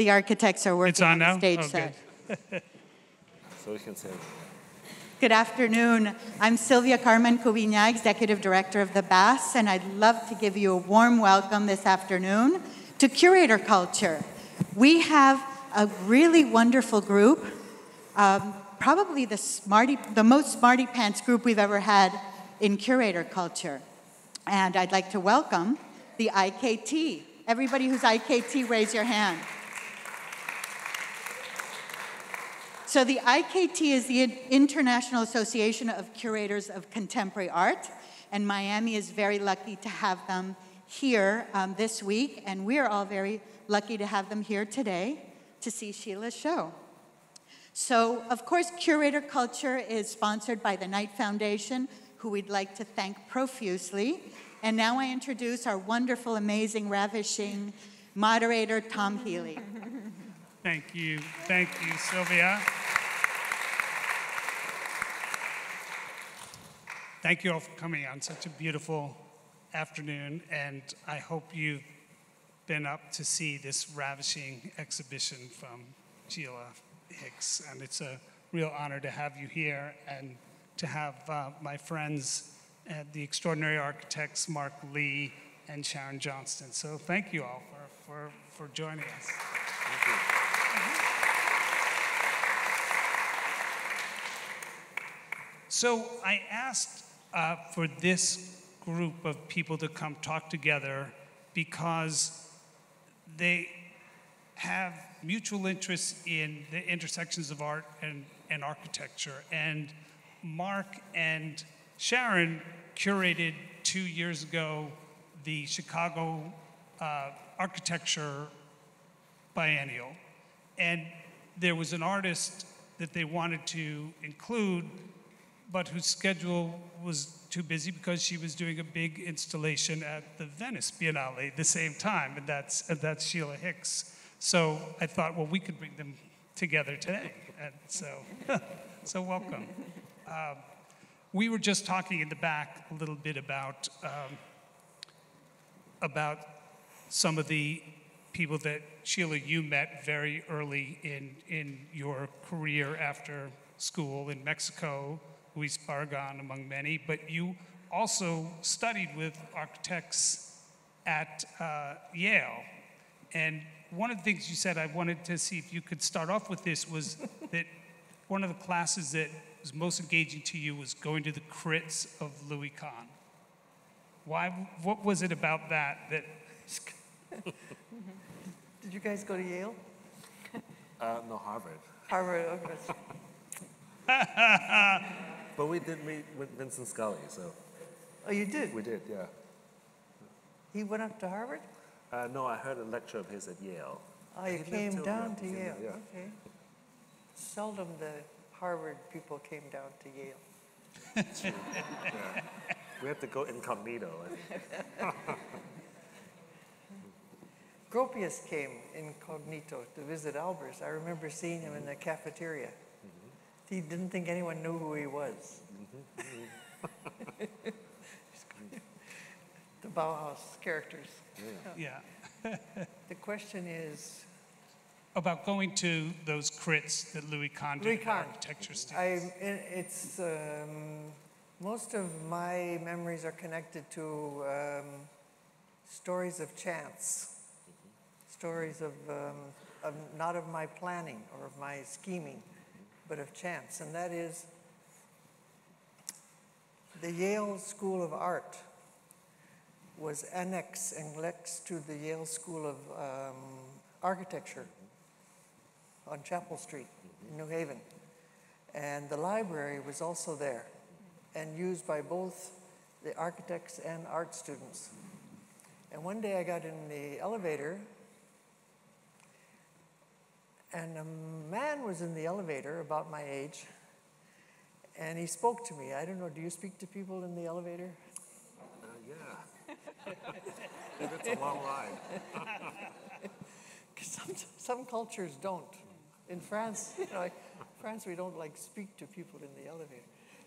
The architects are working It's on the now? stage Oh, set. good. So we can say, Good afternoon. I'm Sylvia Carmen Cubina, Executive Director of the Bass, and I'd love to give you a warm welcome this afternoon to Curator Culture. We have a really wonderful group, um, probably the, smarty, the most smarty pants group we've ever had in Curator Culture. And I'd like to welcome the IKT. Everybody who's IKT, raise your hand. So the IKT is the International Association of Curators of Contemporary Art, and Miami is very lucky to have them here um, this week, and we're all very lucky to have them here today to see Sheila's show. So, of course, Curator Culture is sponsored by the Knight Foundation, who we'd like to thank profusely. And now I introduce our wonderful, amazing, ravishing moderator, Tom Healy. Thank you. Thank you, Sylvia. Thank you all for coming on such a beautiful afternoon, and I hope you've been up to see this ravishing exhibition from Sheila Hicks. And it's a real honor to have you here and to have uh, my friends, uh, the extraordinary architects Mark Lee and Sharon Johnston. So thank you all for, for, for joining us. So I asked uh, for this group of people to come talk together because they have mutual interests in the intersections of art and, and architecture. And Mark and Sharon curated two years ago the Chicago uh, Architecture Biennial. And there was an artist that they wanted to include, but whose schedule was too busy because she was doing a big installation at the Venice Biennale at the same time, and that's, and that's Sheila Hicks. So I thought, well, we could bring them together today. And so, so welcome. Um, we were just talking in the back a little bit about, um, about some of the people that Sheila you met very early in, in your career after school in Mexico, Luis Barragan among many, but you also studied with architects at uh, Yale. And one of the things you said I wanted to see if you could start off with this was that one of the classes that was most engaging to you was going to the crits of Louis Kahn. Why, what was it about that that Did you guys go to Yale? uh, no, Harvard. Harvard? Okay. But we did meet with Vincent Scully, so Oh, you did? we did, yeah. He went up to Harvard? Uh, no, I heard a lecture of his at Yale. Oh, you came down to Yeah, Yale? yeah. Okay. Seldom the Harvard people came down to Yale. We had to go incognito. Gropius came incognito to visit Albers. I remember seeing him in the cafeteria. He didn't think anyone knew who he was. the Bauhaus characters. yeah, The question is, about going to those crits that Louis Kahn did Louis Kahn. architecture students? I, it- it's, um, most of my memories are connected to um, stories of chance, stories of, um, of, not of my planning or of my scheming, but of chance. And that is the Yale School of Art was annexed and next to the Yale School of um, Architecture on Chapel Street in New Haven. And the library was also there and used by both the architects and art students. And one day I got in the elevator and a man was in the elevator about my age and he spoke to me. I don't know, do you speak to people in the elevator? Uh, yeah. it's a long ride. Some, some cultures don't. In France, you know, France, we don't like speak to people in the elevator.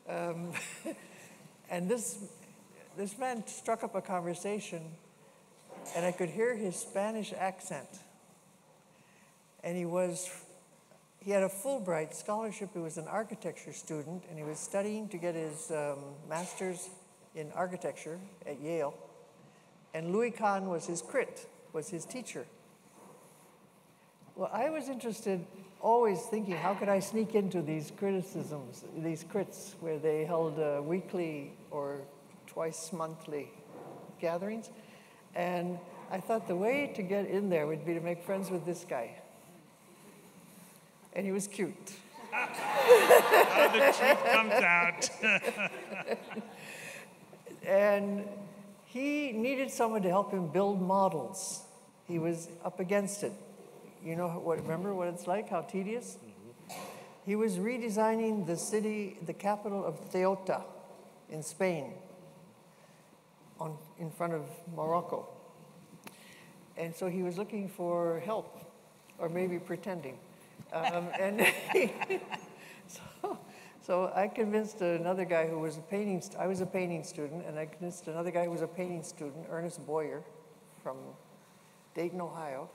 Um, and this, this man struck up a conversation, and I could hear his Spanish accent. And he was, he had a Fulbright scholarship. He was an architecture student, and he was studying to get his um, master's in architecture at Yale. And Louis Kahn was his crit, was his teacher. Well, I was interested, always thinking, how could I sneak into these criticisms, these crits, where they held uh, weekly or twice monthly gatherings? And I thought the way to get in there would be to make friends with this guy. And he was cute. How the truth comes out. And he needed someone to help him build models. He was up against it. You know what, remember what it's like, how tedious? Mm-hmm. He was redesigning the city, the capital of Ceuta in Spain, on, in front of Morocco. And so he was looking for help, or maybe pretending. Um, and so, so I convinced another guy who was a painting, I was a painting student, and I convinced another guy who was a painting student, Ernest Boyer, from Dayton, Ohio,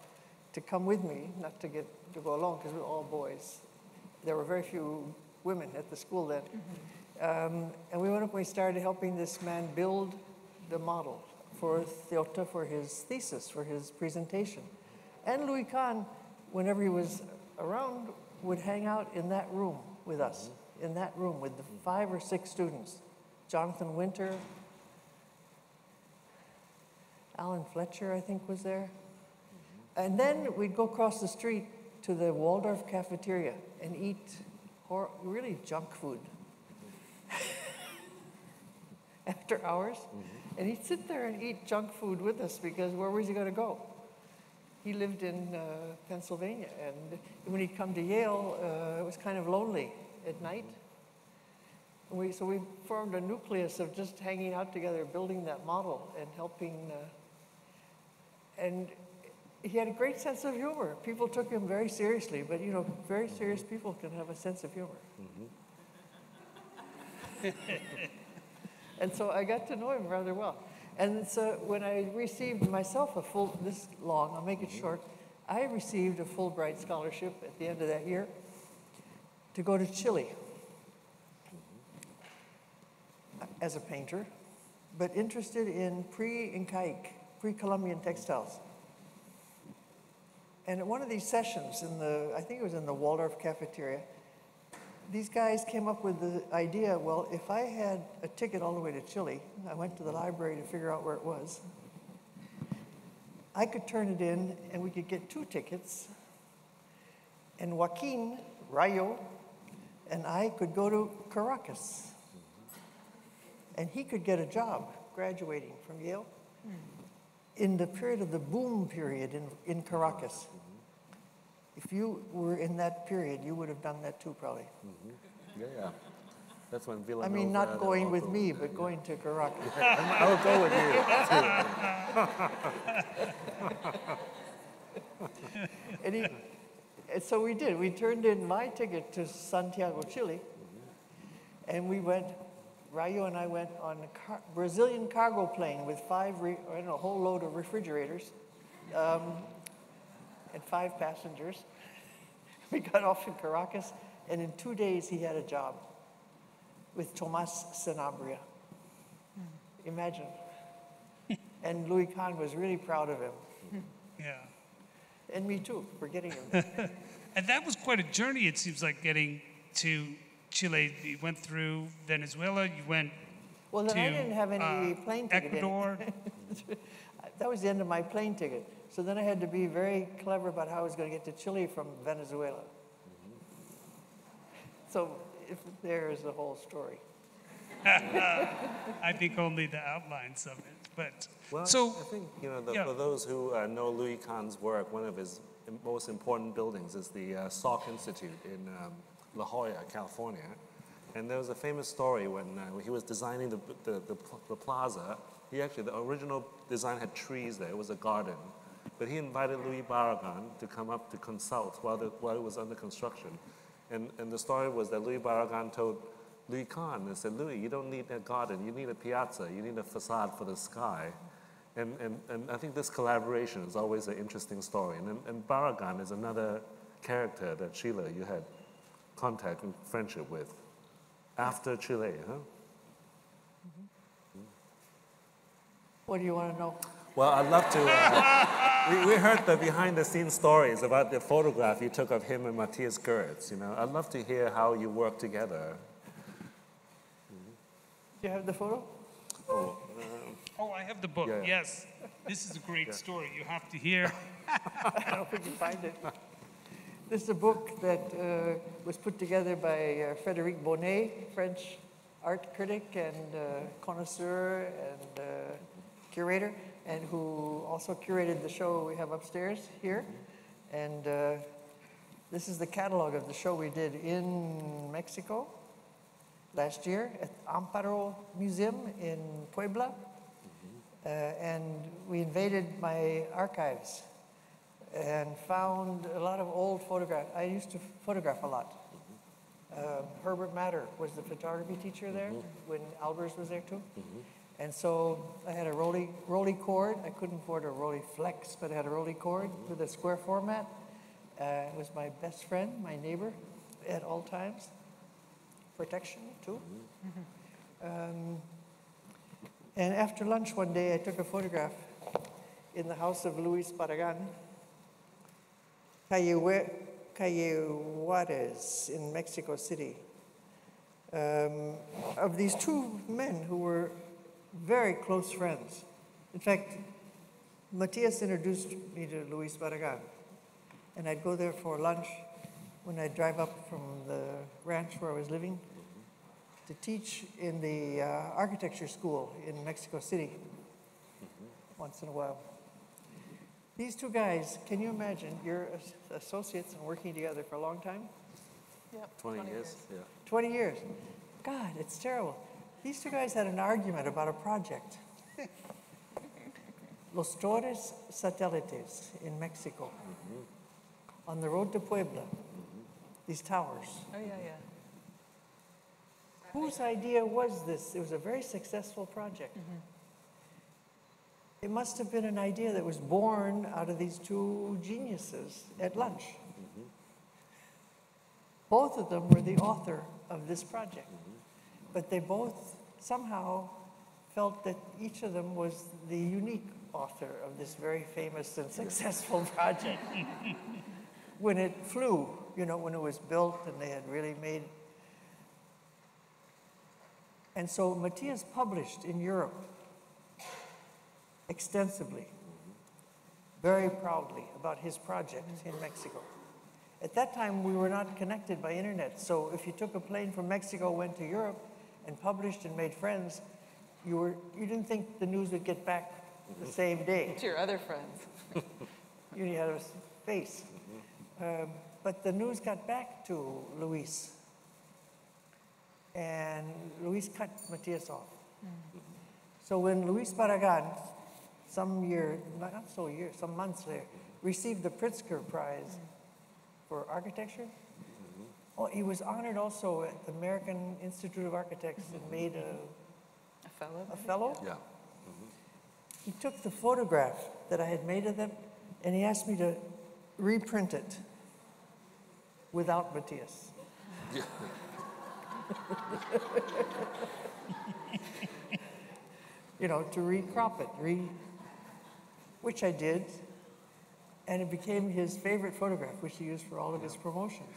to come with me, not to get to go alone because we were all boys. There were very few women at the school then. Um, and we went up and we started helping this man build the model for Ceuta for his thesis, for his presentation. And Louis Kahn, whenever he was around, would hang out in that room with us, mm-hmm. in that room with the mm-hmm. five or six students. Jonathan Winter, Alan Fletcher, I think, was there. Mm-hmm. And then we'd go across the street to the Waldorf cafeteria and eat hor- really junk food after hours. And he'd sit there and eat junk food with us because where was he going to go? He lived in uh, Pennsylvania, and when he'd come to Yale, uh, it was kind of lonely at night. And we, so we formed a nucleus of just hanging out together, building that model, and helping. Uh, and he had a great sense of humor. People took him very seriously, but you know, very serious people can have a sense of humor. and so I got to know him rather well. And so when I received myself a full, this long, I'll make it mm-hmm. short, I received a Fulbright scholarship at the end of that year to go to Chile mm-hmm. as a painter, but interested in pre-Incaic, pre-Columbian textiles. And at one of these sessions in the, I think it was in the Waldorf cafeteria, these guys came up with the idea, well, if I had a ticket all the way to Chile, I went to the library to figure out where it was. I could turn it in and we could get two tickets. And Joaquin Rayo and I could go to Caracas. And he could get a job graduating from Yale hmm. in the period of the boom period in, in Caracas. If you were in that period, you would have done that too, probably. Yeah, yeah. That's when I mean, not going with me, but going to Caracas. I will go with you. And, he, and so we did. We turned in my ticket to Santiago, Chile, and we went. Rayo and I went on a car, Brazilian cargo plane with five, re, I don't know, a whole load of refrigerators, um, and five passengers. We got off in Caracas, and in two days he had a job with Tomas Sanabria. Imagine. and Louis Kahn was really proud of him, Yeah. and me too, for getting him. And that was quite a journey, it seems like, getting to Chile. You went through Venezuela, you went Well, then to I didn't have any uh, plane ticket. Ecuador. That was the end of my plane ticket. So then I had to be very clever about how I was going to get to Chile from Venezuela. So if there is the whole story. I think only the outlines of it. But Well, so, I think, you know, the, yeah. for those who uh, know Louis Kahn's work, one of his most important buildings is the uh, Salk Institute in um, La Jolla, California. And there was a famous story when uh, he was designing the, the, the, the plaza. He actually, the original design had trees there, it was a garden. But he invited Louis Barragan to come up to consult while, the, while it was under construction. And, and the story was that Louis Barragan told Louis Kahn, and said, Louis, you don't need a garden, you need a piazza, you need a facade for the sky. And, and, and I think this collaboration is always an interesting story. And, and Barragan is another character that Sheila you had contact and friendship with after Chile, huh? What do you want to know? Well, I'd love to. Uh, we, we heard the behind the scenes stories about the photograph you took of him and Mathias Goeritz. You know, I'd love to hear how you work together. Do you have the photo? Oh, Oh, I have the book, Yeah, yeah. yes. This is a great story. You have to hear. I don't know if we can find it. This is a book that uh, was put together by uh, Frédéric Bonnet, French art critic and uh, connoisseur and uh, curator, and who also curated the show we have upstairs here. And uh, this is the catalog of the show we did in Mexico last year at Amparo Museum in Puebla. Uh, and we invaded my archives and found a lot of old photographs. I used to photograph a lot. Uh, Herbert Matter was the photography teacher there when Albers was there too. And so I had a Rollei, Rolly cord. I couldn't afford a Rolly Flex, but I had a Rolleicord with a square format. Uh, it was my best friend, my neighbor at all times. Protection too. Um, and after lunch one day, I took a photograph in the house of Luis Barragan, Calle, Hue- Calle Juarez in Mexico City, um, of these two men who were very close friends. In fact, Mathias introduced me to Luis Barragan, and I'd go there for lunch when I'd drive up from the ranch where I was living to teach in the uh, architecture school in Mexico City once in a while. These two guys, can you imagine, you're associates and working together for a long time? 20, years? Yeah. 20 years. God, it's terrible. These two guys had an argument about a project. Los Torres Satélites in Mexico, mm-hmm. on the road to Puebla, mm-hmm. these towers. Oh, yeah, yeah. Whose idea was this? It was a very successful project. Mm-hmm. It must have been an idea that was born out of these two geniuses at lunch. Both of them were the author of this project, but they both somehow felt that each of them was the unique author of this very famous and successful project. when it flew, you know, when it was built and they had really made and so Mathias published in Europe extensively, very proudly about his project in Mexico. At that time, we were not connected by internet, so if you took a plane from Mexico, went to Europe, and published and made friends, you, were, you didn't think the news would get back the mm-hmm. same day. To your other friends. You had a face. Mm-hmm. Um, but the news got back to Luis. And Luis cut Mathias off. Mm-hmm. So when Luis Barragan, some year, not so year, some months later, received the Pritzker Prize for architecture, oh, he was honored also at the American Institute of Architects and mm-hmm. made a, A fellow? a fellow. Yeah. Mm-hmm. He took the photograph that I had made of them and he asked me to reprint it without Mathias. you know, to recrop it, re, which I did, and it became his favorite photograph, which he used for all of his promotions.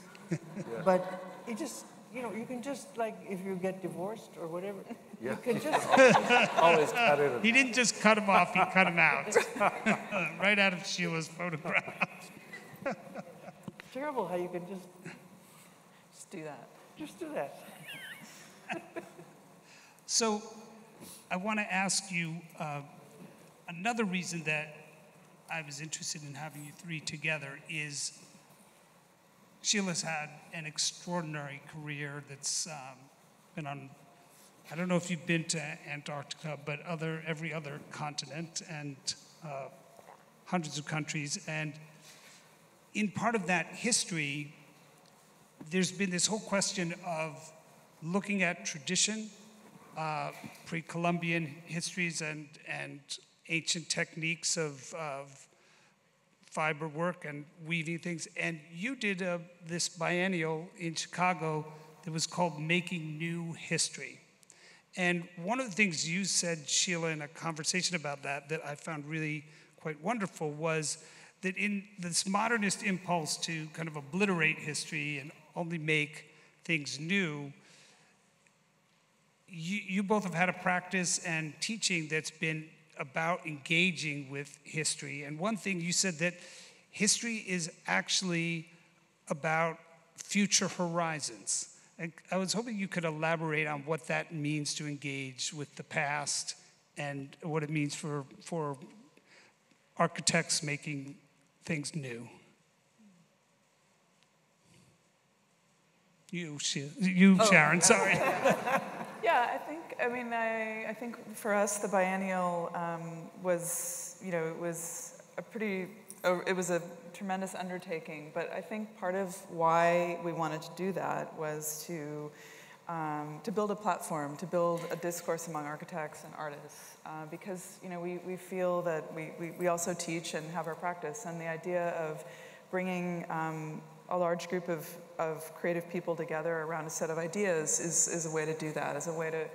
But he just, you know, you can just like if you get divorced or whatever, Yeah. you can just Always cut it. He didn't just cut him off, he cut him out. right out of Sheila's photograph. terrible how you can just Just do that. just do that. So I want to ask you uh, another reason that I was interested in having you three together is Sheila's had an extraordinary career that's um, been on, I don't know if you've been to Antarctica, but other, every other continent and uh, hundreds of countries. And in part of that history, there's been this whole question of looking at tradition, uh, pre-Columbian histories and, and ancient techniques of, of fiber work and weaving things. And you did uh, this biennial in Chicago that was called Making New History. And one of the things you said, Sheila, in a conversation about that, that I found really quite wonderful was that in this modernist impulse to kind of obliterate history and only make things new, you, you both have had a practice and teaching that's been about engaging with history. And one thing you said that history is actually about future horizons. And I was hoping you could elaborate on what that means to engage with the past and what it means for, for architects making things new. You, you oh. Sharon, sorry. Yeah, I think, I mean, I, I think for us, the biennial um, was, you know, it was a pretty, it was a tremendous undertaking, but I think part of why we wanted to do that was to, um, to build a platform, to build a discourse among architects and artists, uh, because, you know, we, we feel that we, we, we also teach and have our practice, and the idea of bringing um, a large group of, of creative people together around a set of ideas is, is a way to do that, is a way to,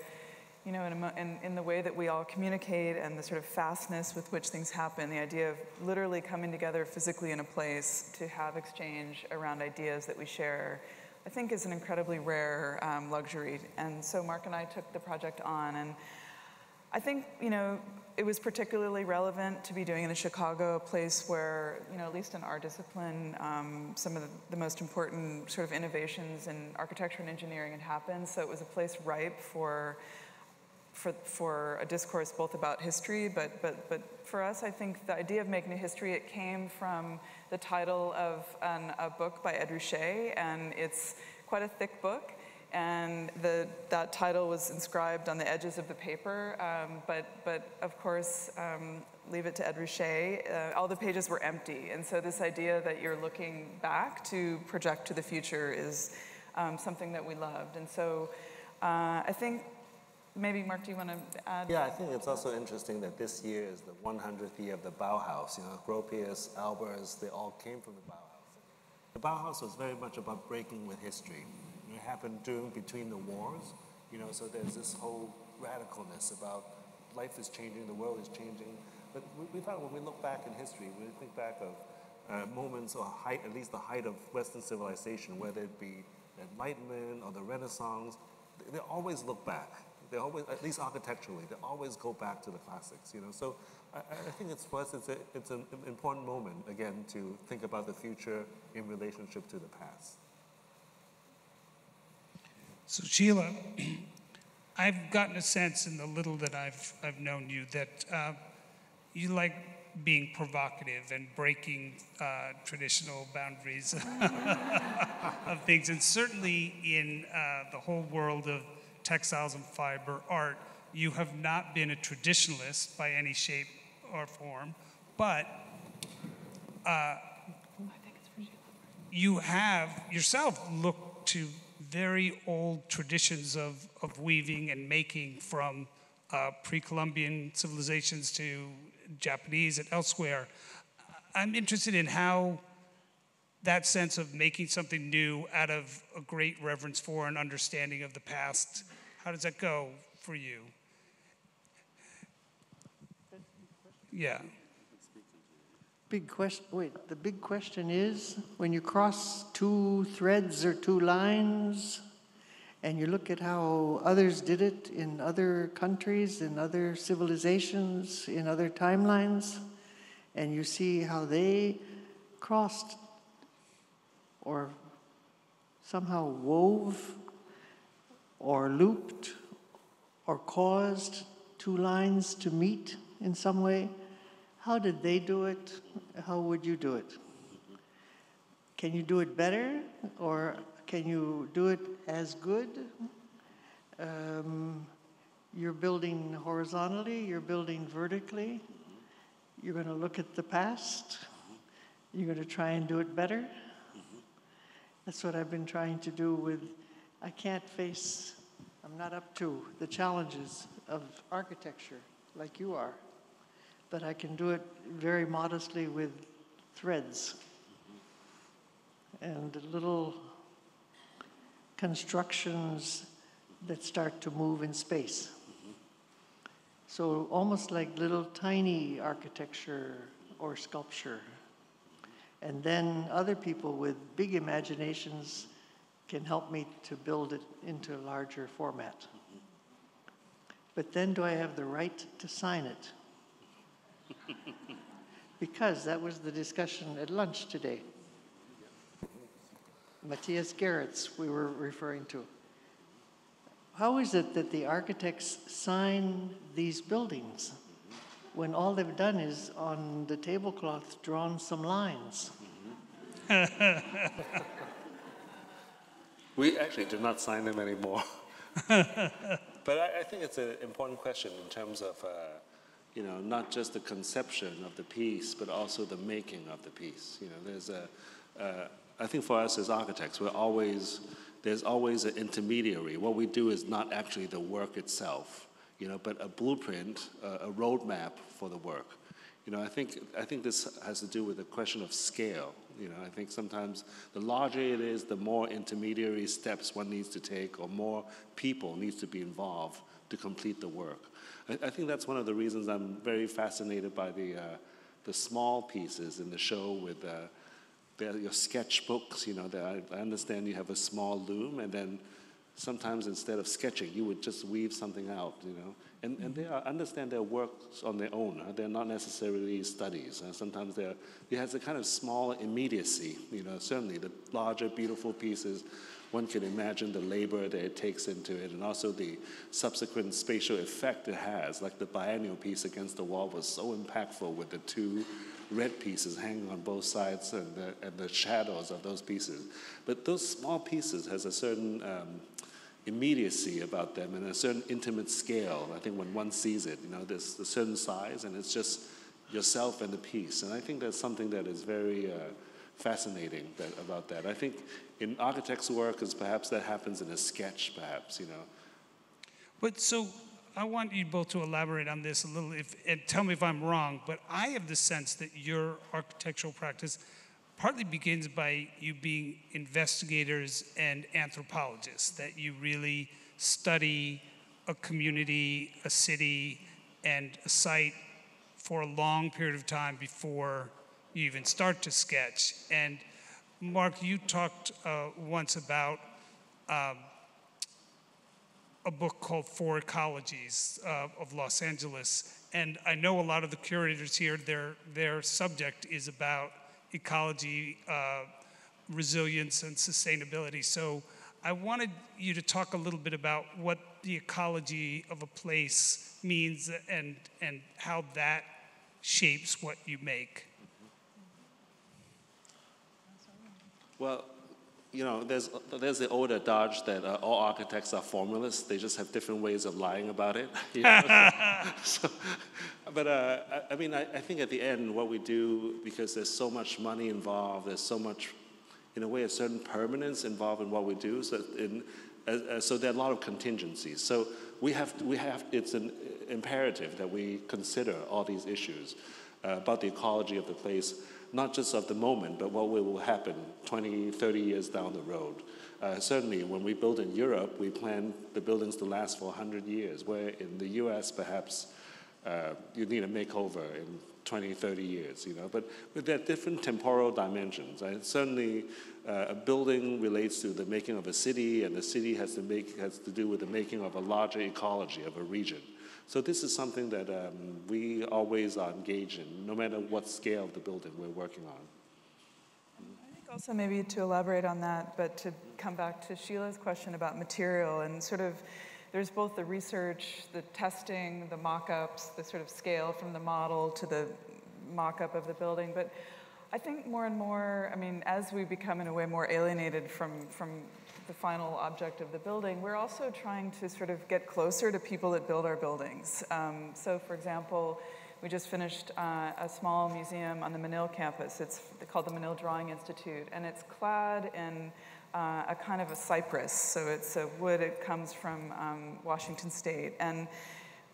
you know, in, in, in the way that we all communicate and the sort of fastness with which things happen, the idea of literally coming together physically in a place to have exchange around ideas that we share, I think is an incredibly rare um, luxury. And so Mark and I took the project on, and I think, you know, it was particularly relevant to be doing in Chicago, a place where, you know, at least in our discipline, um, some of the, the most important sort of innovations in architecture and engineering had happened. So it was a place ripe for, for, for a discourse both about history, but, but, but for us, I think the idea of making a history, it came from the title of an, a book by Ed Ruscha, and it's quite a thick book and the, that title was inscribed on the edges of the paper. Um, but, but of course, um, leave it to Ed Ruscha. Uh, all the pages were empty, and so this idea that you're looking back to project to the future is um, something that we loved. And so, uh, I think maybe Mark, do you want to add? Yeah, I think it's also interesting that this year is the 100th year of the Bauhaus. You know, Gropius, Albers, they all came from the Bauhaus. The Bauhaus was very much about breaking with history. Happened during between the wars, you know. So there's this whole radicalness about life is changing, the world is changing. But we, we found when we look back in history, when we think back of uh, moments or height, at least the height of Western civilization, whether it be the Enlightenment or the Renaissance, they, they always look back. They always, at least architecturally, they always go back to the classics. You know, so I, I think it's for us, it's, a, it's an important moment again to think about the future in relationship to the past. So Sheila, I've gotten a sense in the little that I've, I've known you that uh, you like being provocative and breaking uh, traditional boundaries of things. And certainly in uh, the whole world of textiles and fiber art, you have not been a traditionalist by any shape or form, but you have yourself looked to very old traditions of, of weaving and making from uh, pre Columbian civilizations to Japanese and elsewhere. I'm interested in how that sense of making something new out of a great reverence for and understanding of the past, how does that go for you? Yeah. Big question, wait, the big question is, when you cross two threads or two lines, and you look at how others did it in other countries, in other civilizations, in other timelines, and you see how they crossed or somehow wove or looped or caused two lines to meet in some way. How did they do it? How would you do it? Can you do it better or can you do it as good? Um, you're building horizontally, you're building vertically. You're going to look at the past. You're going to try and do it better. That's what I've been trying to do with, I can't face, I'm not up to the challenges of architecture like you are, but I can do it very modestly with threads and little constructions that start to move in space. So almost like little tiny architecture or sculpture. And then other people with big imaginations can help me to build it into a larger format. But then do I have the right to sign it? Because that was the discussion at lunch today. Mathias Goeritz, we were referring to. How is it that the architects sign these buildings when all they've done is on the tablecloth drawn some lines? We actually do not sign them anymore. but I, I think it's an important question in terms of, uh, you know, not just the conception of the piece, but also the making of the piece. You know, there's a, uh, I think for us as architects, we're always, there's always an intermediary. What we do is not actually the work itself, you know, but a blueprint, a, a roadmap for the work. You know, I think, I think this has to do with the question of scale. You know, I think sometimes the larger it is, the more intermediary steps one needs to take or more people needs to be involved to complete the work. I, I think that's one of the reasons I'm very fascinated by the, uh, the small pieces in the show with uh, the, your sketchbooks, you know, I, I understand you have a small loom and then sometimes instead of sketching, you would just weave something out, you know. And, and they are, understand their works on their own. Uh, they're not necessarily studies. Uh, sometimes they're, it has a kind of small immediacy, you know. Certainly, the larger, beautiful pieces, one can imagine the labor that it takes into it, and also the subsequent spatial effect it has. Like the biennial piece against the wall was so impactful with the two red pieces hanging on both sides and the, and the shadows of those pieces. But those small pieces has a certain um, immediacy about them and a certain intimate scale. I think when one sees it, you know, there's a certain size and it's just yourself and the piece. And I think that's something that is very uh, fascinating that, about that. I think in architect's work is perhaps that happens in a sketch, perhaps, you know. But so I want you both to elaborate on this a little if, and tell me if I'm wrong, but I have the sense that your architectural practice partly begins by you being investigators and anthropologists, that you really study a community, a city, and a site for a long period of time before you even start to sketch. And Mark, you talked uh, once about um, a book called Four Ecologies uh, of Los Angeles. And I know a lot of the curators here, their, their subject is about ecology, uh, resilience, and sustainability. So I wanted you to talk a little bit about what the ecology of a place means and, and how that shapes what you make. Well, you know, there's, there's the old adage that uh, all architects are formalists. They just have different ways of lying about it. You know? so, but uh, I, I, mean, I, I, think at the end, what we do, because there's so much money involved, there's so much, in a way, a certain permanence involved in what we do. So, in, uh, uh so there are a lot of contingencies. So we have, to, we have it's an imperative that we consider all these issues uh, about the ecology of the place not just of the moment, but what will happen 20, 30 years down the road. Uh, certainly, when we build in Europe, we plan the buildings to last for 100 years, where in the US, perhaps uh, you need a makeover in 20, 30 years, you know. But, but there are different temporal dimensions. And certainly, uh, a building relates to the making of a city, and the city has to, make, has to do with the making of a larger ecology of a region. So this is something that um, we always are engaged in, no matter what scale of the building we're working on. I think also maybe to elaborate on that, but to come back to Sheila's question about material and sort of there's both the research, the testing, the mock-ups, the sort of scale from the model to the mock-up of the building, but I think more and more, I mean, as we become in a way more alienated from, from the final object of the building, we're also trying to sort of get closer to people that build our buildings. Um, so, for example, we just finished uh, a small museum on the Menil campus. It's called the Menil Drawing Institute, and it's clad in uh, a kind of a cypress. So it's a wood, it comes from um, Washington State. And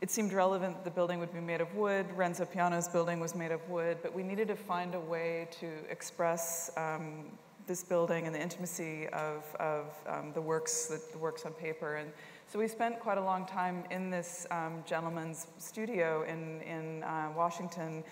it seemed relevant the building would be made of wood. Renzo Piano's building was made of wood, but we needed to find a way to express um, this building and the intimacy of, of um, the works, the, works on paper. And so we spent quite a long time in this um, gentleman's studio in, in uh, Washington,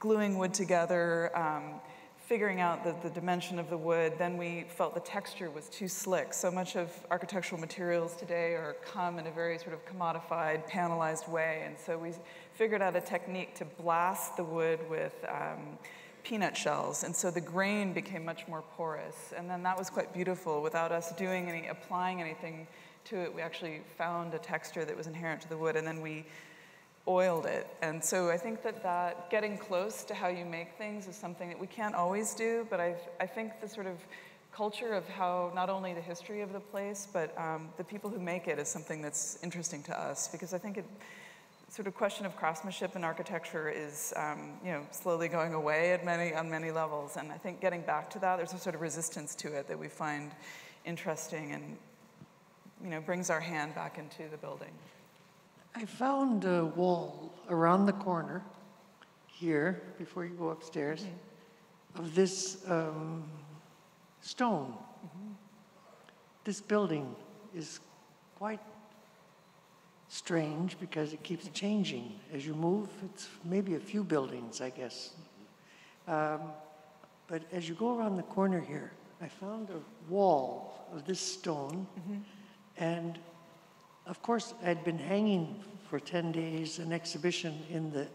gluing wood together, um, figuring out the, the dimension of the wood. Then we felt the texture was too slick. So much of architectural materials today are come in a very sort of commodified, panelized way. And so we figured out a technique to blast the wood with um, peanut shells. And so the grain became much more porous. And then that was quite beautiful without us doing any, applying anything to it. We actually found a texture that was inherent to the wood. And then we oiled it. And so I think that that getting close to how you make things is something that we can't always do, but I, I think the sort of culture of how not only the history of the place, but um, the people who make it is something that's interesting to us because I think it sort of question of craftsmanship and architecture is um, you know slowly going away at many on many levels and I think getting back to that there's a sort of resistance to it that we find interesting and you know brings our hand back into the building. I found a wall around the corner here, before you go upstairs, mm-hmm. of this um, stone. Mm-hmm. This building is quite strange because it keeps changing as you move. It's maybe a few buildings, I guess. Um, but as you go around the corner here, I found a wall of this stone, mm-hmm. and of course, I'd been hanging for 10 days an exhibition in the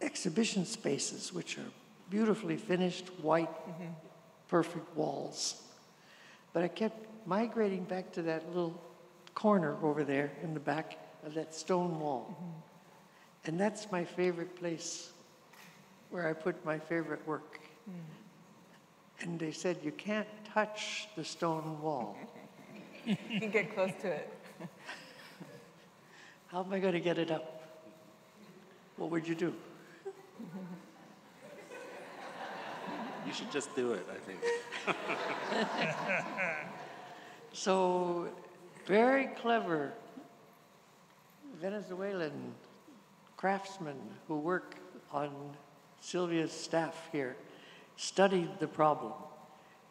exhibition spaces, which are beautifully finished, white, mm-hmm. perfect walls. But I kept migrating back to that little corner over there in the back of that stone wall. Mm-hmm. And that's my favorite place where I put my favorite work. Mm. And they said, You can't touch the stone wall. you can get close to it. How am I going to get it up? What would you do? You should just do it, I think. so, very clever Venezuelan craftsmen who work on Sylvia's staff here studied the problem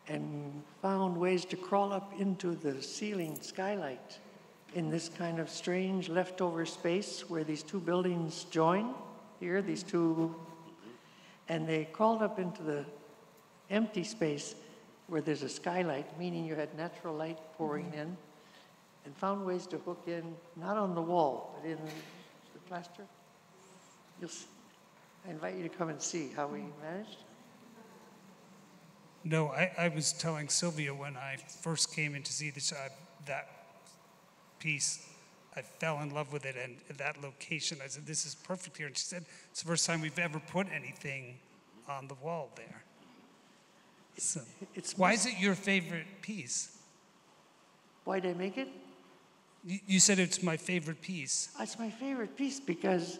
and found ways to crawl up into the ceiling skylight in this kind of strange leftover space where these two buildings join here, these two, and they crawled up into the empty space where there's a skylight, meaning you had natural light pouring in, and found ways to hook in, not on the wall, but in the plaster. You'll see. I invite you to come and see how we managed. No, I, I was telling Sylvia when I first came in to see this, uh, that piece, I fell in love with it and that location. I said, This is perfect here. And she said, It's the first time we've ever put anything on the wall there. So, it's why is it your favorite piece? Why did I make it? You, said it's my favorite piece. It's my favorite piece because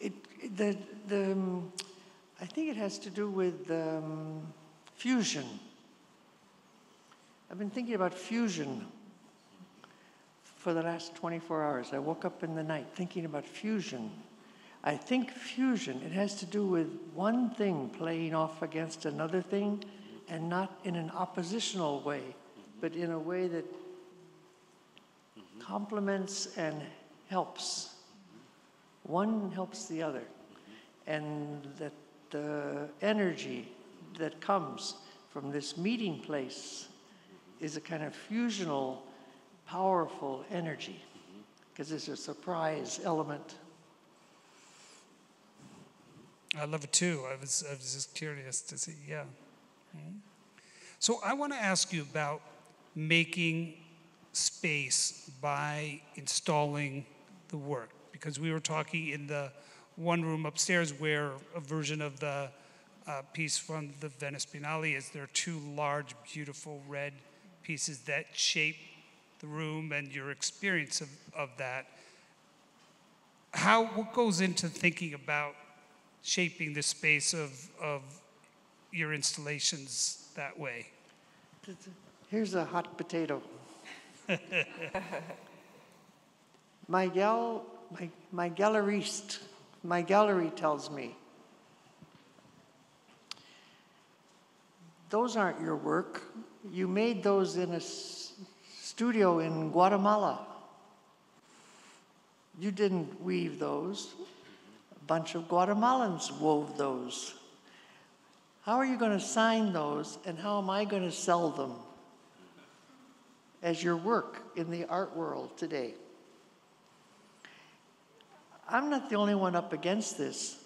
it, the, the, um, I think it has to do with um, fusion. I've been thinking about fusion for the last 24 hours. I woke up in the night thinking about fusion. I think fusion, it has to do with one thing playing off against another thing and not in an oppositional way, but in a way that complements and helps. One helps the other. And that the energy that comes from this meeting place is a kind of fusional powerful energy because it's a surprise element. I love it too. I was, I was just curious to see, yeah. Mm-hmm. So I want to ask you about making space by installing the work because we were talking in the one room upstairs where a version of the uh, piece from the Venice Biennale is there are two large, beautiful red pieces that shape the room and your experience of, of that. How, what goes into thinking about shaping the space of, of your installations that way? Here's a hot potato. My my, my gallerist, my gallery tells me, those aren't your work. You made those in a studio in Guatemala. You didn't weave those. A bunch of Guatemalans wove those. How are you going to sign those, and how am I going to sell them as your work in the art world today? I'm not the only one up against this.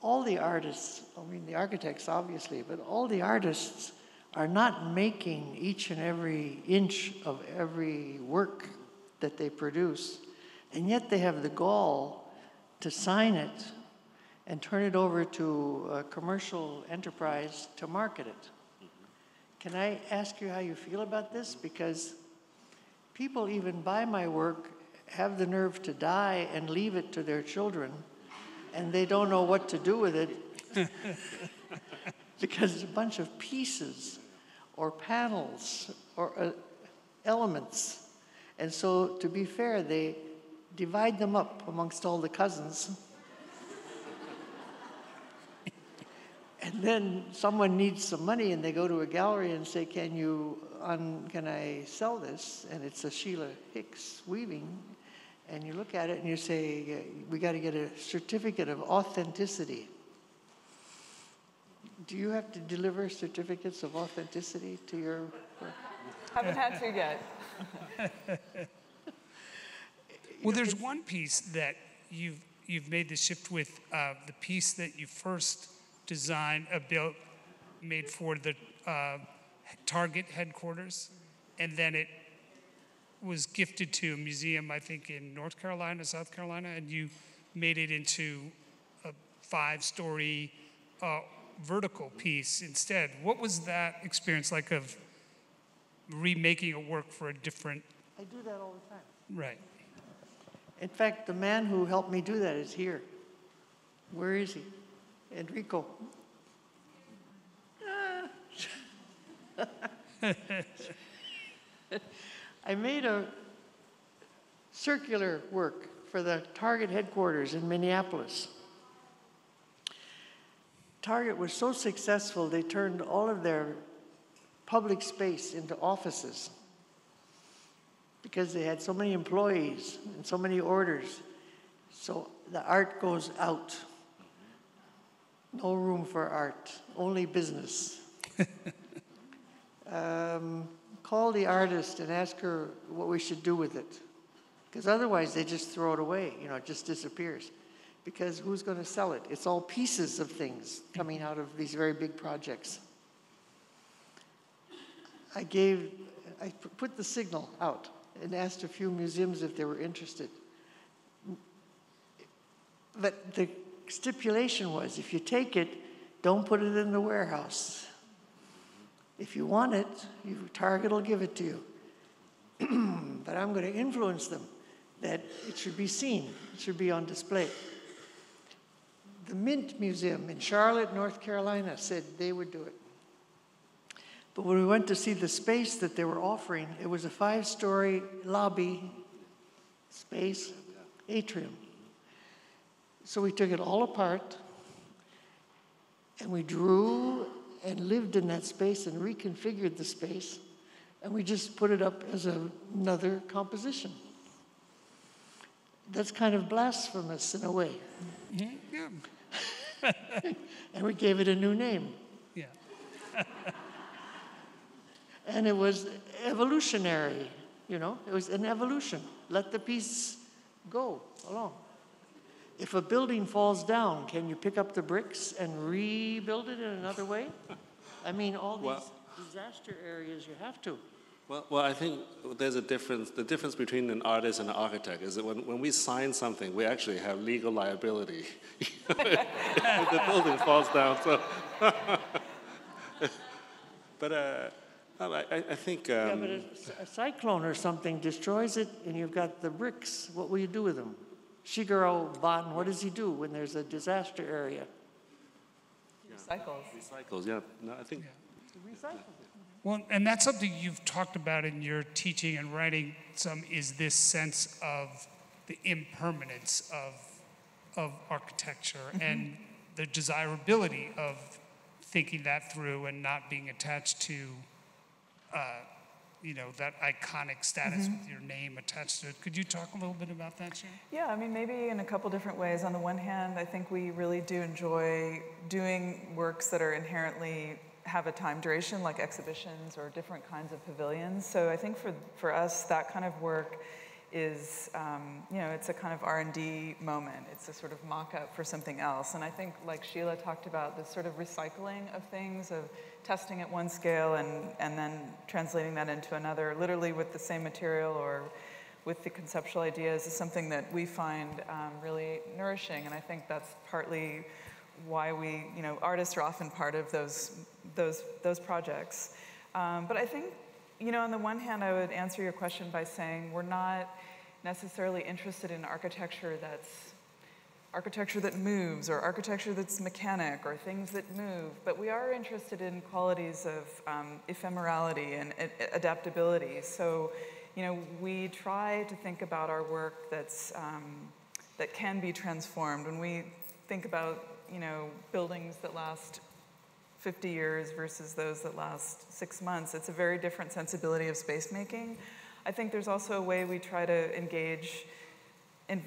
All the artists, I mean, the architects obviously, but all the artists are not making each and every inch of every work that they produce, and yet they have the gall to sign it and turn it over to a commercial enterprise to market it. Can I ask you how you feel about this? Because people even buy my work, have the nerve to die and leave it to their children, and they don't know what to do with it because it's a bunch of pieces or panels or uh, elements. And so, to be fair, they divide them up amongst all the cousins. And then someone needs some money and they go to a gallery and say, Can you, un, can I sell this? And it's a Sheila Hicks weaving. And you look at it and you say, We got to get a certificate of authenticity. Do you have to deliver certificates of authenticity to your work? Haven't had to yet. Well, there's one piece that you've you've made the shift with uh, the piece that you first designed, uh, built, made for the uh, Target headquarters, and then it was gifted to a museum, I think, in North Carolina, South Carolina, and you made it into a five-story uh, vertical piece instead. What was that experience like of remaking a work for a different? I do that all the time. Right. In fact, the man who helped me do that is here. Where is he? Enrico. I made a circular work for the Target headquarters in Minneapolis. Target was so successful, they turned all of their public space into offices because they had so many employees and so many orders. So the art goes out. No room for art, only business. um, call the artist and ask her what we should do with it. Because otherwise, they just throw it away, you know, it just disappears. Because who's going to sell it? It's all pieces of things coming out of these very big projects. I gave, I put the signal out and asked a few museums if they were interested. But the stipulation was if you take it, don't put it in the warehouse. If you want it, you, Target will give it to you. but I'm going to influence them that it should be seen, it should be on display. The Mint Museum in Charlotte, North Carolina said they would do it. But when we went to see the space that they were offering, it was a five story lobby space, atrium. So we took it all apart and we drew and lived in that space and reconfigured the space and we just put it up as a, another composition. That's kind of blasphemous in a way. Yeah. And we gave it a new name. Yeah. And it was evolutionary, you know, it was an evolution. Let the piece go along. If a building falls down, can you pick up the bricks and rebuild it in another way? I mean, all these Well- disaster areas, you have to. Well, well, I think there's a difference. The difference between an artist and an architect is that when, when we sign something, we actually have legal liability. if the building falls down, so. but uh, I, I- I think. Um, Yeah, but a, a cyclone or something destroys it and you've got the bricks. What will you do with them? Shigeru Ban, what does he do when there's a disaster area? Cycles. recycles, yeah. No, I think. Recycle. Well, and that's something you've talked about in your teaching and writing some is this sense of the impermanence of, of architecture and the desirability of thinking that through and not being attached to, uh, you know, that iconic status mm-hmm. with your name attached to it. Could you talk a little bit about that, Sharon? Yeah, I mean, maybe in a couple different ways. On the one hand, I think we really do enjoy doing works that are inherently have a time duration, like exhibitions or different kinds of pavilions. So I think for, for us, that kind of work is, um, you know, it's a kind of R&D moment. It's a sort of mock-up for something else. And I think, like Sheila talked about, this sort of recycling of things, of testing at one scale and, and then translating that into another, literally with the same material or with the conceptual ideas is something that we find um, really nourishing. And I think that's partly why we, you know, artists are often part of those, those, those projects. Um, but I think, you know, on the one hand, I would answer your question by saying we're not necessarily interested in architecture that's architecture that moves or architecture that's mechanic or things that move, but we are interested in qualities of um, ephemerality and a- adaptability. So, you know, we try to think about our work that's, um, that can be transformed. When we think about, you know, buildings that last 50 years versus those that last six months, it's a very different sensibility of space making. I think there's also a way we try to engage in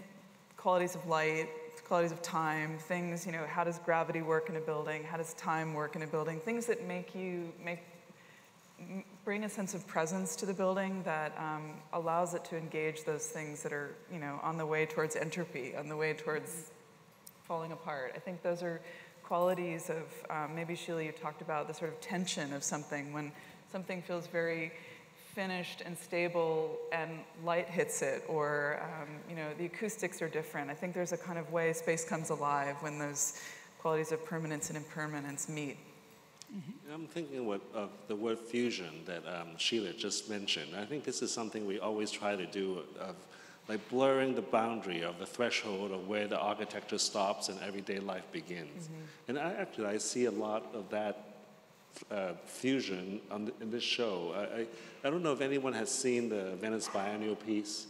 qualities of light, qualities of time, things, you know, how does gravity work in a building? How does time work in a building? Things that make you, make, bring a sense of presence to the building that um, allows it to engage those things that are, you know, on the way towards entropy, on the way towards falling apart. I think those are qualities of, um, maybe Sheila, you talked about the sort of tension of something when something feels very finished and stable and light hits it or um, you know the acoustics are different. I think there's a kind of way space comes alive when those qualities of permanence and impermanence meet. I'm thinking what, of the word fusion that um, Sheila just mentioned. I think this is something we always try to do, of like blurring the boundary of the threshold of where the architecture stops and everyday life begins. And I, actually, I see a lot of that uh, fusion on the, in this show. I, I, I don't know if anyone has seen the Venice Biennial piece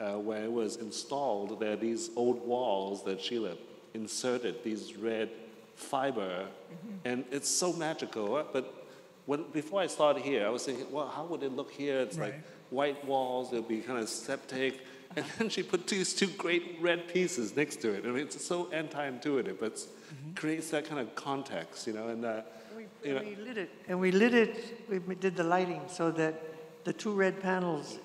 uh, where it was installed. There are these old walls that Sheila inserted these red fiber, and it's so magical. uh, But when, before I started here, I was thinking, well, how would it look here? It's like white walls, it'll be kind of septic. And then she put these two great red pieces next to it. I mean, it's so anti-intuitive, but it creates that kind of context, you know. And uh, you know, We lit it, and we lit it, we did the lighting so that the two red panels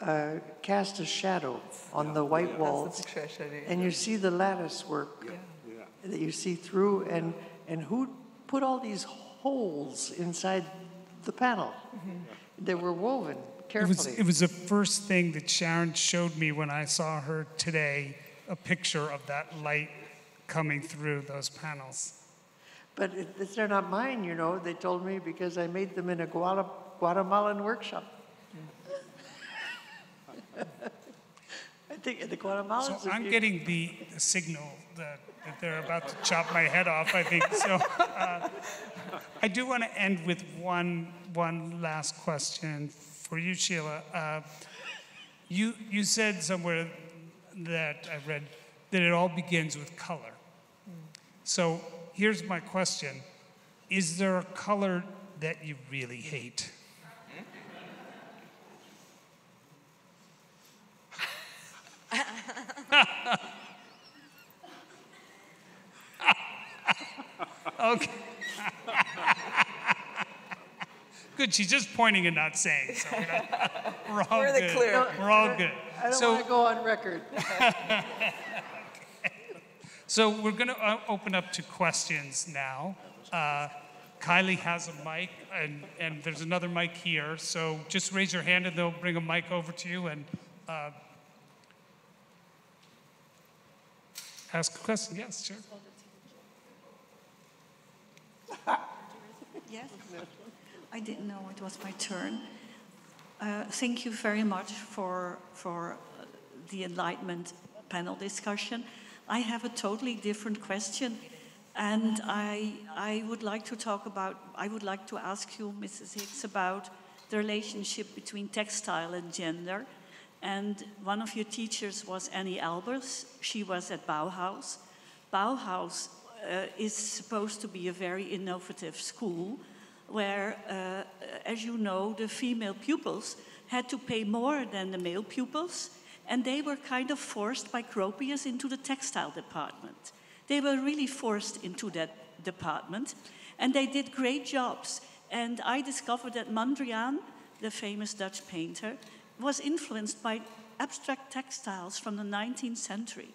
uh, cast a shadow on the white that's the walls. picture i showed you And you see the lattice work yeah. that you see through, and, and who put all these holes inside the panel? They were woven It was, it was the first thing that Sharon showed me when I saw her today, a picture of that light coming through those panels. But it- they're not mine, you know, they told me, because I made them in a Guatemalan workshop. I think the Guatemalans. So I'm you- getting the the signal that, that they're about to chop my head off, I think. So uh, I do want to end with one, one last question for you, Sheila. Uh, you, you said somewhere that I read that it all begins with color. So here's my question Is there a color that you really hate? Okay. good. She's just pointing and not saying. So we're, not, we're all We're the good. clear. We're all good. I don't so, want to go on record. so we're going to uh, open up to questions now. Uh, Kylie has a mic, and, and there's another mic here. So just raise your hand, and they'll bring a mic over to you and uh, ask a question. Yes, sure. Yes, I didn't know it was my turn. Uh, thank you very much for, for uh, the Enlightenment panel discussion. I have a totally different question, and I, I would like to talk about, I would like to ask you, Mrs. Hicks, about the relationship between textile and gender. And one of your teachers was Anni Albers. She was at Bauhaus. Bauhaus uh, is supposed to be a very innovative school where, uh, as you know, the female pupils had to pay more than the male pupils, and they were kind of forced by Gropius into the textile department. They were really forced into that department, and they did great jobs. And I discovered that Mondrian, the famous Dutch painter, was influenced by abstract textiles from the 19th century.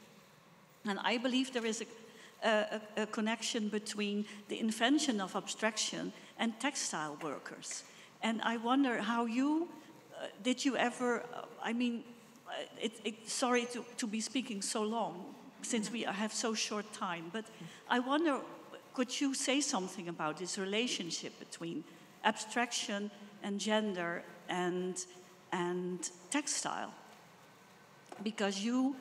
And I believe there is a, a, a, connection between the invention of abstraction and textile workers. And I wonder how you, uh, did you ever, uh, I mean, uh, it, it, sorry to, to be speaking so long since we have so short time, but I wonder, could you say something about this relationship between abstraction and gender and, and textile? Because you,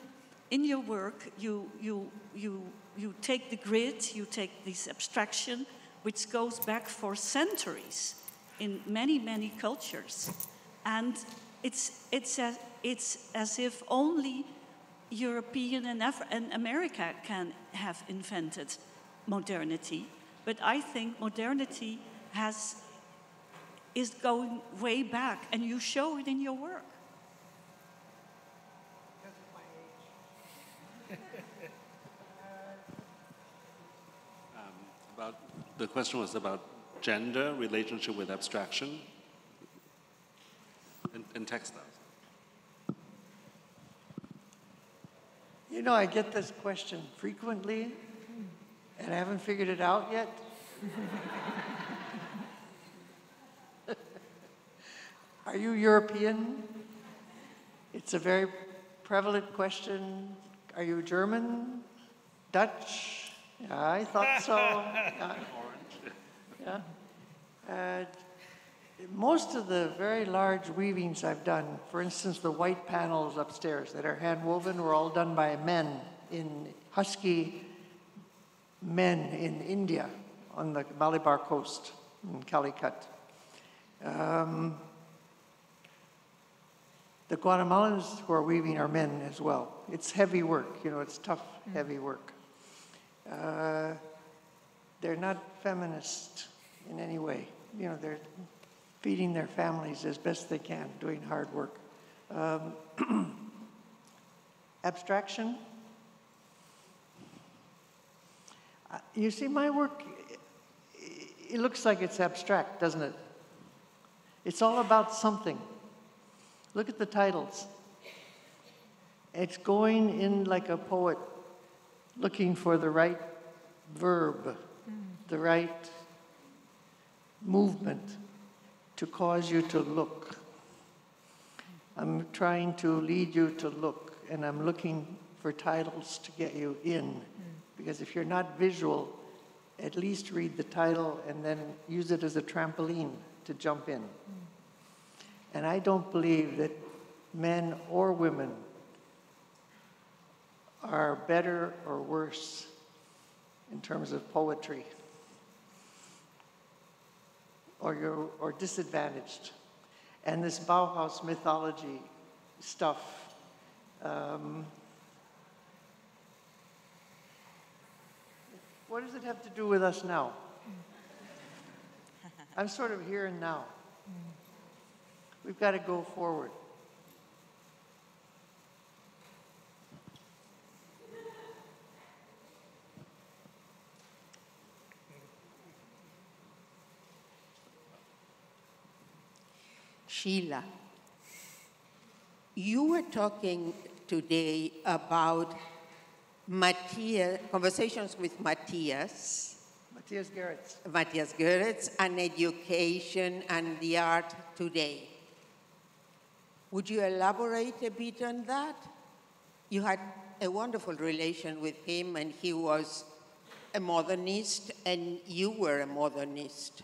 in your work, you, you, you, you take the grid, you take this abstraction, which goes back for centuries in many, many cultures. And it's, it's, as, it's as if only European and, Af and America can have invented modernity. But I think modernity has, is going way back, and you show it in your work. um, about the question was about gender relationship with abstraction and, and textiles. You know, I get this question frequently, and I haven't figured it out yet. Are you European? It's a very prevalent question. Are you German? Dutch? Yeah, I thought so. Yeah. Uh, most of the very large weavings I've done, for instance, the white panels upstairs that are hand woven, were all done by men in husky men in India on the Malabar coast in Calicut. Um, the Guatemalans who are weaving are men as well. It's heavy work, you know, it's tough, heavy work. Uh, they're not feminist in any way. You know, they're feeding their families as best they can, doing hard work. Um, abstraction. Uh, you see, my work, it looks like it's abstract, doesn't it? It's all about something. Look at the titles. It's going in like a poet, looking for the right verb, the right movement to cause you to look. I'm trying to lead you to look, and I'm looking for titles to get you in. Because if you're not visual, at least read the title and then use it as a trampoline to jump in. And I don't believe that men or women are better or worse in terms of poetry or you're or disadvantaged. And this Bauhaus mythology stuff. Um, what does it have to do with us now? I'm sort of here and now. We've got to go forward. Sheila, you were talking today about Mathias, conversations with Mathias. Mathias Goeritz. Mathias Goeritz and education and the art today. Would you elaborate a bit on that? You had a wonderful relation with him, and he was a modernist, and you were a modernist.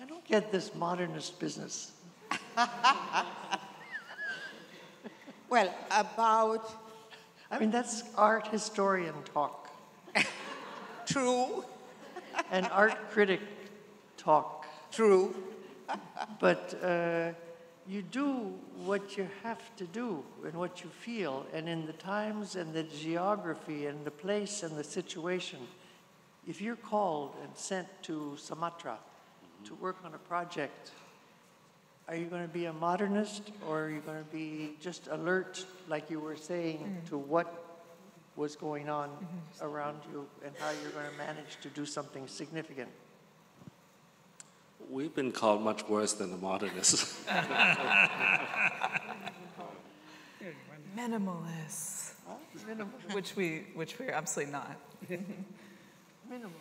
I don't get this modernist business. Well, about. I mean, that's art historian talk. True. and art critic talk. True. but uh, you do what you have to do and what you feel, and in the times and the geography and the place and the situation. If you're called and sent to Sumatra to work on a project, are you going to be a modernist or are you going to be just alert, like you were saying, mm-hmm. to what was going on mm-hmm. around you and how you're going to manage to do something significant? We've been called much worse than the modernists. Minimalists, Minimal. which we, which we're absolutely not. Minimal.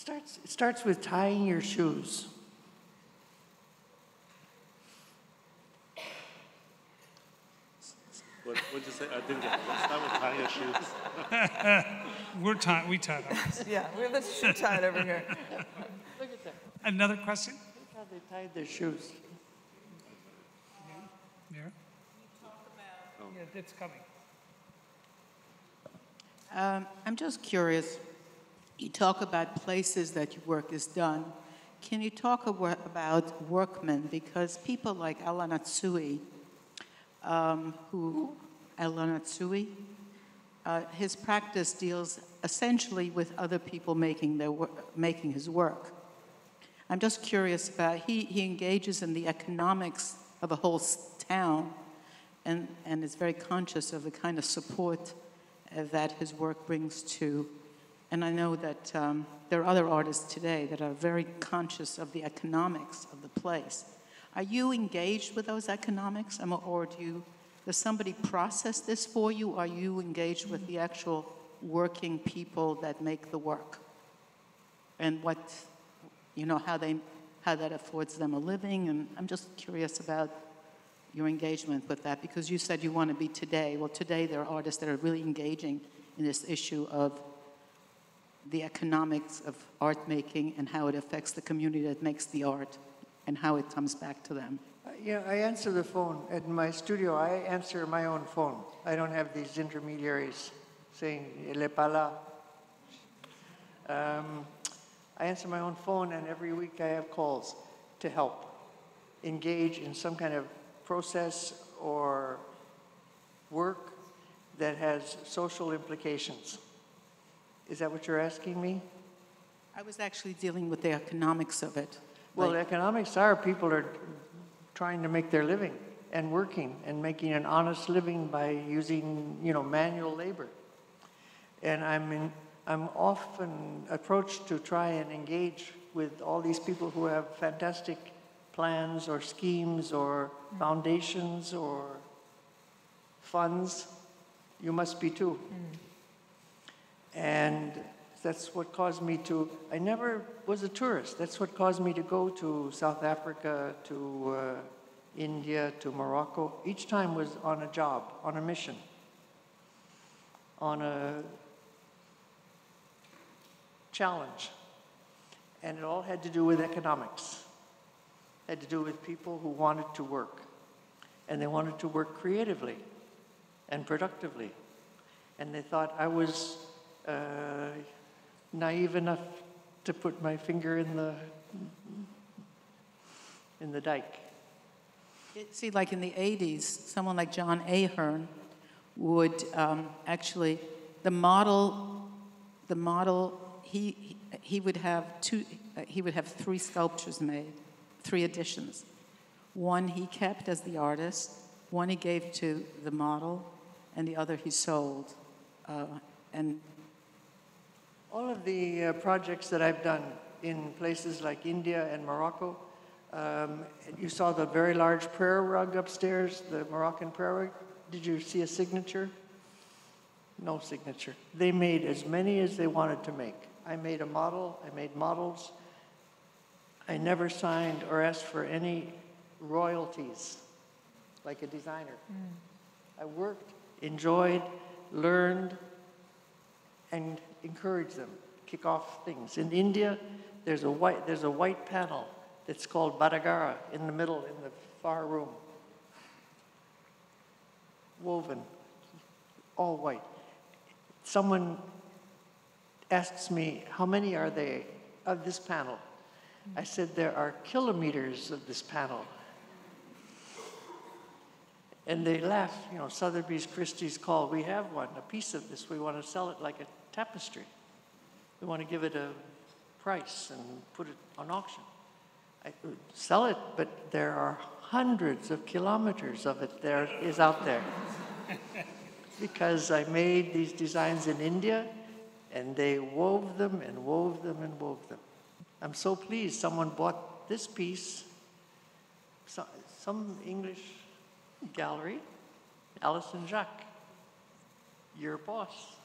Starts, it starts with tying your shoes. what did you say? I didn't get it. Let's start with tying your shoes. We're tied, we tied up. Yeah, we have this shoe tied over here. Look at that. Another question? Look how they tied their shoes. Mira? Yeah, it's coming. Um, I'm just curious. You talk about places that your work is done. Can you talk about workmen? Because people like El Anatsui, um, who El Anatsui, uh, his practice deals essentially with other people making their making his work. I'm just curious about he, he engages in the economics of a whole town and, and is very conscious of the kind of support uh, that his work brings to. And I know that um, there are other artists today that are very conscious of the economics of the place. Are you engaged with those economics, or do you, does somebody process this for you? Are you engaged with the actual working people that make the work? And what, you know, how they, how that affords them a living? And I'm just curious about your engagement with that because you said you want to be today. Well, today there are artists that are really engaging in this issue of the economics of art making and how it affects the community that makes the art and how it comes back to them. Uh, Yeah, I answer the phone. At my studio, I answer my own phone. I don't have these intermediaries saying, il là. Um, I answer my own phone, and every week I have calls to help engage in some kind of process or work that has social implications. Is that what you're asking me? I was actually dealing with the economics of it. Well, the economics are people are trying to make their living and working and making an honest living by using, you know, manual labor. And I'm in, I'm often approached to try and engage with all these people who have fantastic plans or schemes or foundations or funds. You must be too. Mm. And that's what caused me to, I never was a tourist. That's what caused me to go to South Africa, to uh, India, to Morocco. Each time was on a job, on a mission, on a challenge. And it all had to do with economics, had to do with people who wanted to work. And they wanted to work creatively and productively. And they thought I was uh, naive enough to put my finger in the in the dike. see, like in the 80s, someone like John Ahearn would um, actually, the model, the model, he, he- he would have two, uh, he would have three sculptures made, three editions. One he kept as the artist, one he gave to the model, and the other he sold. Uh, and All of the uh, projects that I've done in places like India and Morocco, um, you saw the very large prayer rug upstairs, the Moroccan prayer rug. Did you see a signature? No signature. They made as many as they wanted to make. I made a model, I made models. I never signed or asked for any royalties like a designer. I worked, enjoyed, learned, and encourage them, kick off things. In India, there's a white, there's a white panel that's called Badagara in the middle, in the far room. Woven, all white. Someone asks me, how many are they of this panel? I said, there are kilometers of this panel. And they laughed, you know, Sotheby's Christie's call, we have one, a piece of this, we want to sell it like a tapestry. We want to give it a price and put it on auction. I uh, sell it, but there are hundreds of kilometers of it there is out there. because I made these designs in India and they wove them and wove them and wove them. I'm so pleased someone bought this piece, so- some English gallery, Alison Jacques, your boss,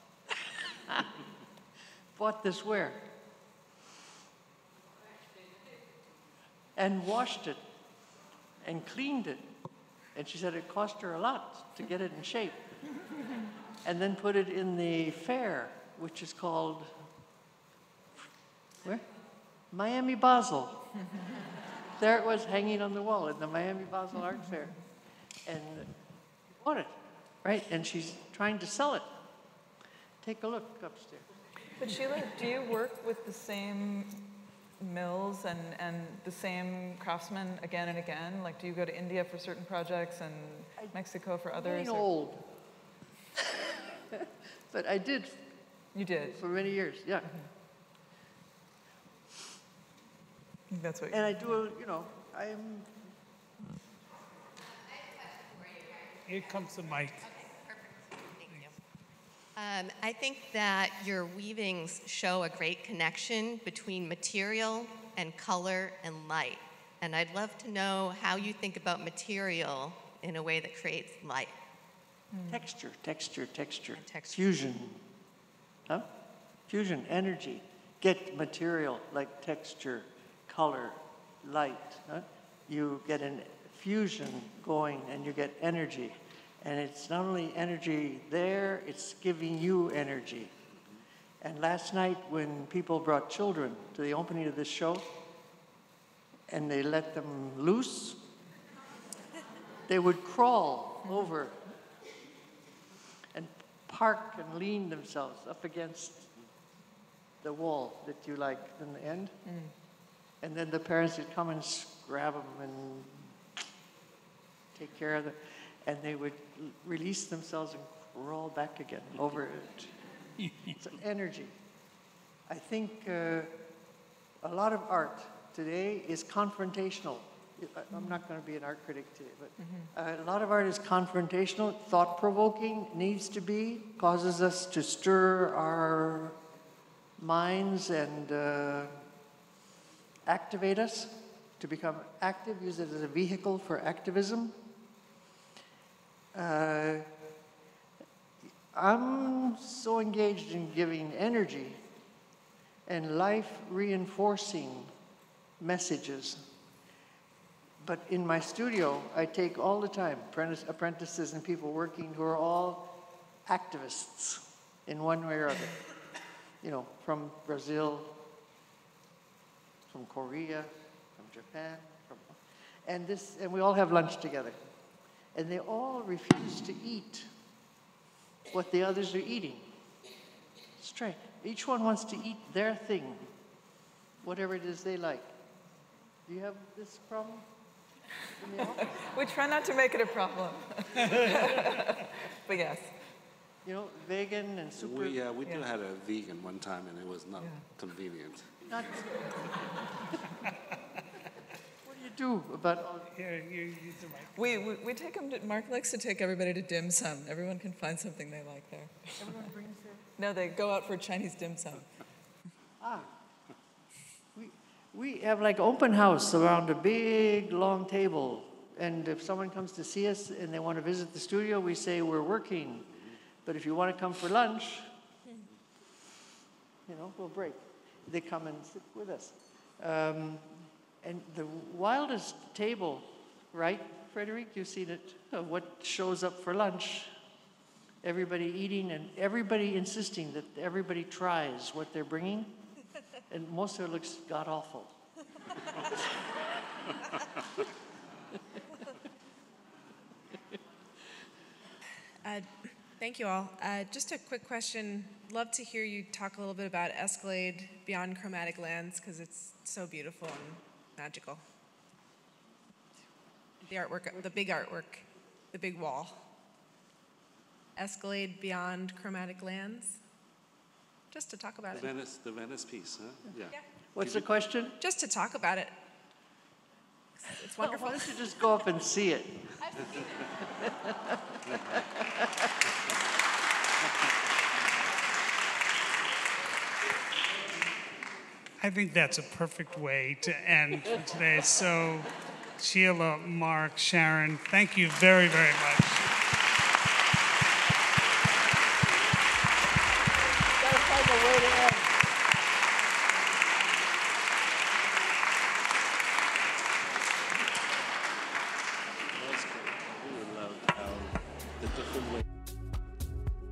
bought this where? And washed it and cleaned it. And she said it cost her a lot to get it in shape. and then put it in the fair, which is called where? Miami Basel. there it was hanging on the wall in the Miami Basel Art Fair. And bought it, right? And she's trying to sell it. Take a look upstairs. But Sheila, do you work with the same mills and, and the same craftsmen again and again? Like, do you go to India for certain projects and Mexico for others? I'm others? getting or- old. but I did You did. for many years, yeah. Mm-hmm. I think That's what. And I do, a- you know, I'm Here comes the mic. Um, I think that your weavings show a great connection between material and color and light. And I'd love to know how you think about material in a way that creates light. texture, texture, texture, texture. fusion. Huh? Fusion, energy. Get material like texture, color, light. Huh? You get an fusion going and you get energy. And it's not only energy there, it's giving you energy. And last night, when people brought children to the opening of this show and they let them loose, they would crawl over and park and lean themselves up against the wall that you like in the end. Mm. And then the parents would come and grab them and take care of them. And they would release themselves and crawl back again over it. It's energy. I think uh, a lot of art today is confrontational. I'm not going to be an art critic today, but uh, a lot of art is confrontational, thought provoking, needs to be, causes us to stir our minds and uh, activate us to become active, use it as a vehicle for activism. Uh, I'm so engaged in giving energy and life reinforcing messages. But in my studio, I take all the time apprentices and people working who are all activists in one way or other. You know, from Brazil, from Korea, from Japan, from, and this, and we all have lunch together. And they all refuse to eat what the others are eating. Straight. Each one wants to eat their thing, whatever it is they like. Do you have this problem? in the office? We try not to make it a problem. But yes. You know, vegan and super. We, uh, we do Yeah. had a vegan one time and it was not Yeah. convenient. Not- what do but do Here, you use the mic. We, we, we take them to, Mark likes to take everybody to dim sum. Everyone can find something they like there. everyone brings their No, they go out for Chinese dim sum. Ah. We, we have like open house around a big, long table. And if someone comes to see us and they want to visit the studio, we say we're working. But if you want to come for lunch, you know, we'll break. They come and sit with us. Um, and the wildest table, right, Frederick? You've seen it, of what shows up for lunch. Everybody eating and everybody insisting that everybody tries what they're bringing. And most of it looks god awful. Uh, Thank you all. Uh, Just a quick question love to hear you talk a little bit about Escalade Beyond Chromatic Lands because it's so beautiful and magical. The artwork, the big artwork, the big wall. Escalade Beyond Chromatic Lands. Just to talk about The it. Venice, the Venice piece, huh? Yeah. What's the question? Just to talk about it. It's wonderful. Why don't you just go up and see it? I think that's a perfect way to end today. So, Sheila, Mark, Sharon, thank you very, very much.